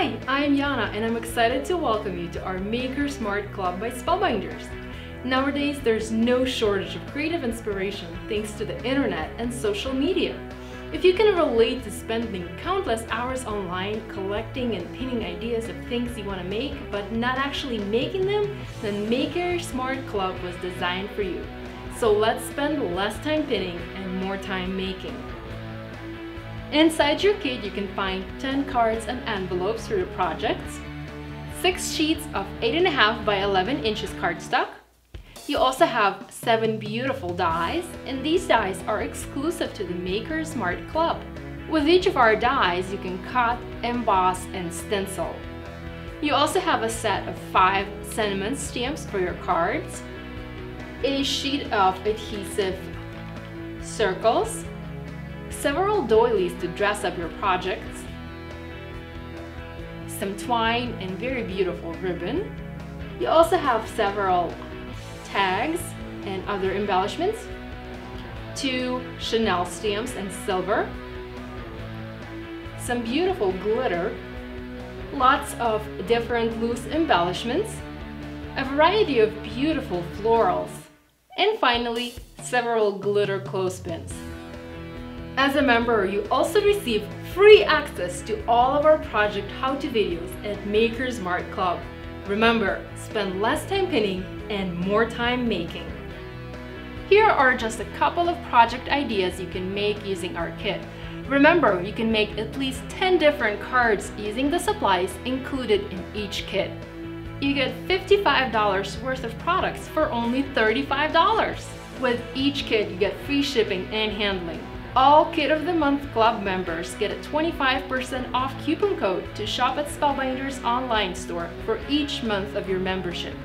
I'm Yana and I'm excited to welcome you to our Maker's Mart Club by Spellbinders. Nowadays, there's no shortage of creative inspiration thanks to the internet and social media. If you can relate to spending countless hours online collecting and pinning ideas of things you want to make but not actually making them, then Maker's Mart Club was designed for you. So let's spend less time pinning and more time making. Inside your kit, you can find 10 cards and envelopes for your projects, 6 sheets of 8.5 by 11 inches cardstock, you also have seven beautiful dies, and these dies are exclusive to the Maker's Mart Club. With each of our dies, you can cut, emboss, and stencil. You also have a set of five sentiment stamps for your cards, a sheet of adhesive circles, several doilies to dress up your projects, some twine and very beautiful ribbon. You also have several tags and other embellishments, two Chanel stamps and silver, some beautiful glitter, lots of different loose embellishments, a variety of beautiful florals, and finally, several glitter clothespins. As a member, you also receive free access to all of our project how-to videos at Maker's Mart Club. Remember, spend less time pinning and more time making. Here are just a couple of project ideas you can make using our kit. Remember, you can make at least 10 different cards using the supplies included in each kit. You get $55 worth of products for only $35. With each kit, you get free shipping and handling. All Kit of the Month Club members get a 25% off coupon code to shop at Spellbinders online store for each month of your membership.